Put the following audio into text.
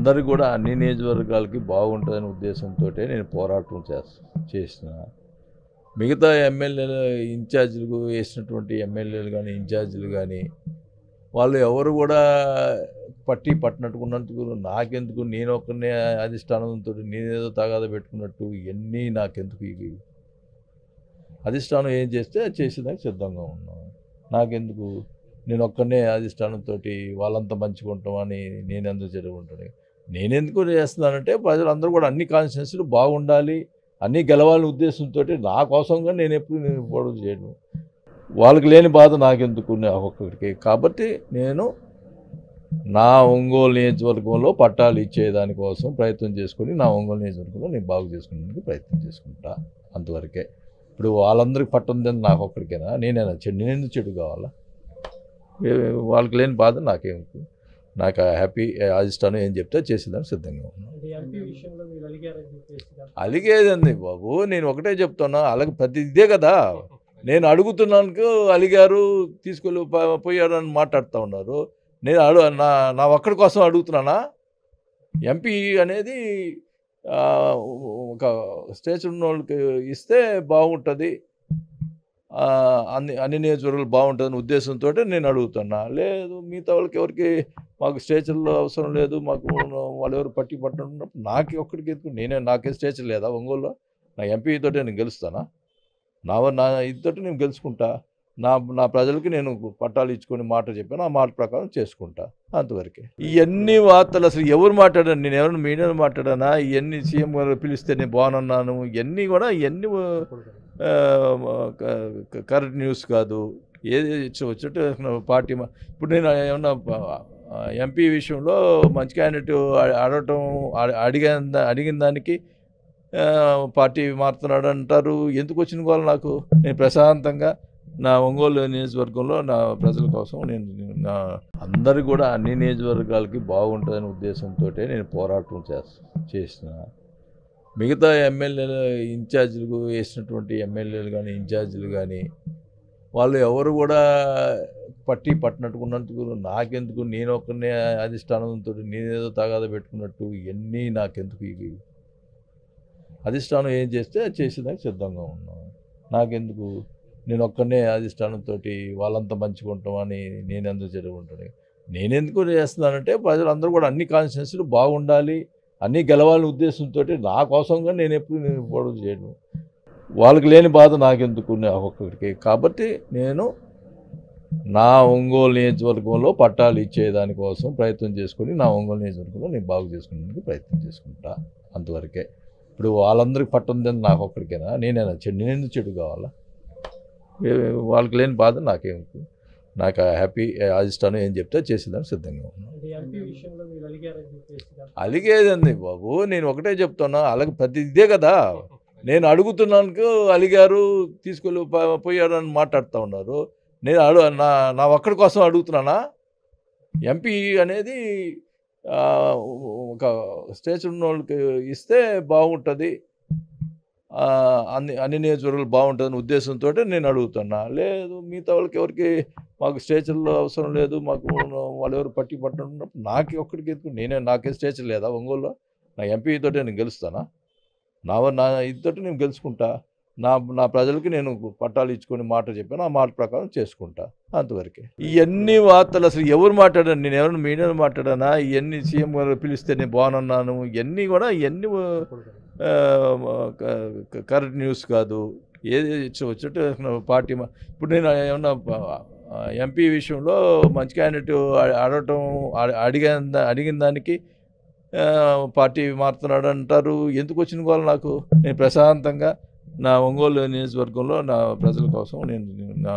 అందరూ కూడా అన్ని నియోజకవర్గాలకి బాగుంటుందనే ఉద్దేశంతో నేను పోరాటం చేస్తా చేసిన. మిగతా ఎమ్మెల్యేలు ఇన్ఛార్జీలు వేసినటువంటి ఎమ్మెల్యేలు కానీ ఇన్ఛార్జీలు కానీ వాళ్ళు ఎవరు కూడా పట్టి పట్టినట్టుకున్నందుకు నాకెందుకు? నేను ఒక్కనే అధిష్టానంతో నేనేదో తగాద పెట్టుకున్నట్టు ఇవన్నీ నాకెందుకు ఇవి? అధిష్టానం ఏం చేస్తే అది చేసేదానికి సిద్ధంగా ఉన్నాను నాకెందుకు? నేను ఒక్కనే అధిష్టానంతో వాళ్ళంతా మంచిగా ఉంటామని నేను ఎందుకు చెడుకుంటాను నేను ఎందుకు చేస్తున్నానంటే ప్రజలందరూ కూడా అన్ని కాన్స్టిట్యూన్సీలు బాగుండాలి అన్నీ గెలవాలని ఉద్దేశంతో నా కోసంగా నేను ఎప్పుడు నేను పొడవు చేయను. వాళ్ళకి లేని బాధ నాకెందుకు? ఒక్కొక్కరికి ఒక్కడికి. కాబట్టి నేను నా ఒంగోలు నియోజకవర్గంలో పట్టాలు ఇచ్చేదానికోసం ప్రయత్నం చేసుకుని నా ఒంగోలు నియోజకవర్గంలో నేను బాగు చేసుకునేందుకు ప్రయత్నం చేసుకుంటా అంతవరకే. ఇప్పుడు వాళ్ళందరికీ పట్టుంది నాకు ఒక్కడికేనా? నేనేనా చెడు? నేను చెడు కావాలా? వాళ్ళకి లేని బాధ నాకేమిటి నాకు హ్యాపీ అధిష్టానం ఏం చెప్తే చేసేదానికి సిద్ధంగా ఉన్నాను. అలిగేదండి బాబు నేను ఒకటే చెప్తున్నా అలాగే ప్రతి ఇదే కదా. నేను అడుగుతున్నాను అలిగారు తీసుకెళ్ళి పోయారు అని మాట్లాడుతూ ఉన్నారు. నేను అడు నా నా ఒక్కడి కోసం అడుగుతున్నానా? ఎంపీ అనేది ఒక స్టేజ్ ఉన్న వాళ్ళకి ఇస్తే బాగుంటుంది. అన్ని అన్ని నియోజకవర్గాలు బాగుంటుందని ఉద్దేశంతో నేను అడుగుతున్నా. లేదు మిగతా వాళ్ళకి ఎవరికి మాకు స్టేచర్లో అవసరం లేదు మాకు వాళ్ళు ఎవరు పట్టి పట్టినప్పుడు నాకు ఒక్కడికి ఎందుకు? నేనే నాకే స్టేచర్ లేదా ఒంగోలులో? నా ఎంపీ తోటే నేను గెలుస్తానా? నా నా ఇదితోటి నేను గెలుచుకుంటా? నా నా ప్రజలకి నేను పట్టాలు ఇచ్చుకొని మాట చెప్పాను ఆ మాట ప్రకారం చేసుకుంటా అంతవరకే. ఇవన్నీ వార్తలు అసలు ఎవరు మాట్లాడాను నేను ఎవరిని మీడియాలో మాట్లాడానా? ఇవన్నీ సీఎం గారు పిలిస్తే నేను బాగున్నాను? ఇవన్నీ కూడా ఇవన్నీ కరెక్ట్ న్యూస్ కాదు. ఏది వచ్చేట్టు పార్టీ మా- ఇప్పుడు నేను ఏమన్నా ఎంపీ విషయంలో మంచి క్యాండిడేట్ అడగటం అడిగిన దా- అడిగిన దానికి పార్టీ మారుతున్నాడు అంటారు. ఎందుకు వచ్చిన వాళ్ళు నాకు? నేను ప్రశాంతంగా నా ఒంగోలు నియోజకవర్గంలో నా ప్రజల కోసం నేను నా అందరు కూడా అన్ని నియోజకవర్గాలకి బాగుంటుందనే ఉద్దేశంతో నేను పోరాటం చేస్తా చేసిన. మిగతా ఎమ్మెల్యేలు ఇన్ఛార్జీలు వేసినటువంటి ఎమ్మెల్యేలు కానీ ఇన్ఛార్జీలు కానీ వాళ్ళు ఎవరు కూడా పట్టి పట్టినట్టుకున్నందుకు నాకెందుకు? నేను ఒకనే అధిష్టానంతో నేనేదో తగాద పెట్టుకున్నట్టు ఇవన్నీ నాకెందుకు ఇవి? అధిష్టానం ఏం చేస్తే చేసేదానికి సిద్ధంగా ఉన్నాను నాకెందుకు? నేను ఒక్కనే అధిష్టానంతో వాళ్ళంతా మంచిగా ఉంటామని నేను ఎందుకు చెడుకుంటాను నేనెందుకు చేస్తున్నానంటే ప్రజలందరూ కూడా అన్ని కాన్స్టిట్యూన్సీలు బాగుండాలి అన్నీ గెలవాలని ఉద్దేశంతో నా కోసంగా నేను ఎప్పుడు నేను పొడవు చేయను. వాళ్ళకి లేని బాధ నాకెందుకు? నా కాబట్టి నేను నా ఒంగోలు నియోజకవర్గంలో పట్టాలు ఇచ్చేదానికోసం ప్రయత్నం చేసుకొని నా ఒంగోలు నియోజకవర్గంలో నేను బాగు చేసుకునేందుకు ప్రయత్నం చేసుకుంటా అంతవరకే. ఇప్పుడు వాళ్ళందరికీ పట్టుంది నాకు ఒక్కడికేనా? నేనేనా చెడు నేను ఎందుకు చెడు కావాలా? వాళ్ళకి లేని బాధ నాకేమిటి నాకు హ్యాపీ అధిష్టానం ఏం చెప్తే చేసేదానికి సిద్ధంగా ఉన్నాను. అలిగేదండి బాబు నేను ఒకటే చెప్తున్నా అలాగే ప్రతి ఇదే కదా. నేను అడుగుతున్నాను అలిగారు తీసుకెళ్ళి పోయారు అని మాట్లాడుతూ ఉన్నారు. నేను అడు నా నా ఒక్కడి కోసం అడుగుతున్నానా? ఎంపీ అనేది ఒక స్టేజ్ ఉన్న వాళ్ళకి ఇస్తే బాగుంటుంది. అన్ని అన్ని నియోజకవర్గాలు బాగుంటుందని ఉద్దేశంతో నేను అడుగుతున్నా. లేదు మిగతా వాళ్ళకి ఎవరికి మాకు స్టేచర్లో అవసరం లేదు మాకు వాళ్ళు ఎవరు పట్టి పట్టినప్పుడు నాకు ఒక్కడికి ఎందుకు? నేనే నాకే స్టేచర్ లేదా ఒంగోలులో? నా ఎంపీ తోటే నేను గెలుస్తానా? నా నా ఇదితోటి నేను గెలుచుకుంటా? నా నా ప్రజలకి నేను పట్టాలు ఇచ్చుకొని మాట చెప్పాను ఆ మాట ప్రకారం చేసుకుంటా అంతవరకే. ఇవన్నీ వార్తలు అసలు ఎవరు మాట్లాడాను నేను ఎవరిని మీడియాలో మాట్లాడానా? ఇవన్నీ సీఎం గారు పిలిస్తే నేను బాగున్నాను. ఇవన్నీ కూడా ఇవన్నీ కరెక్ట్ న్యూస్ కాదు. ఏది వచ్చేట్టు పార్టీ ఇప్పుడు నేను ఏమన్నా ఎంపీ విషయంలో మంచి క్యాండిడేట్ అడగటం అడి- అడిగిన అడిగిన దానికి పార్టీ మారుతున్నాడు అంటారు ఎందుకు వచ్చిన వాళ్ళు నాకు? నేను ప్రశాంతంగా నా ఒంగోలు నియోజకవర్గంలో నా ప్రజల కోసం నేను నా